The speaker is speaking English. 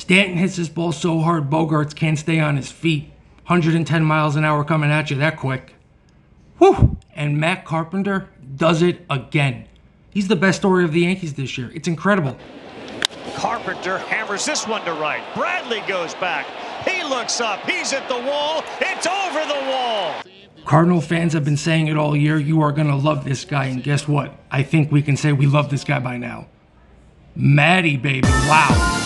Stanton hits this ball so hard, Bogaerts can't stay on his feet. 110 miles an hour coming at you that quick. Whew! And Matt Carpenter does it again. He's the best story of the Yankees this year. It's incredible. Carpenter hammers this one to right. Bradley goes back. He looks up. He's at the wall. It's over the wall. Cardinal fans have been saying it all year. You are going to love this guy. And guess what? I think we can say we love this guy by now. Maddie, baby. Wow.